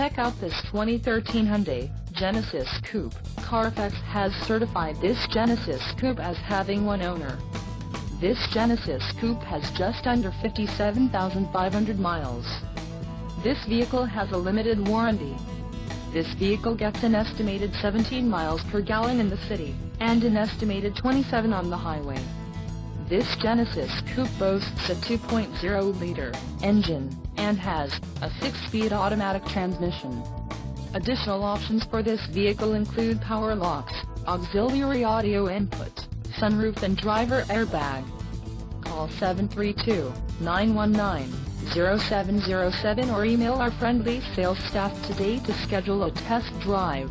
Check out this 2013 Hyundai Genesis Coupe. Carfax has certified this Genesis Coupe as having one owner. This Genesis Coupe has just under 57,500 miles. This vehicle has a limited warranty. This vehicle gets an estimated 17 miles per gallon in the city, and an estimated 27 on the highway. This Genesis Coupe boasts a 2.0-liter engine, and has a 6-speed automatic transmission. Additional options for this vehicle include power locks, auxiliary audio input, sunroof and driver airbag. Call 732-919-0707 or email our friendly sales staff today to schedule a test drive.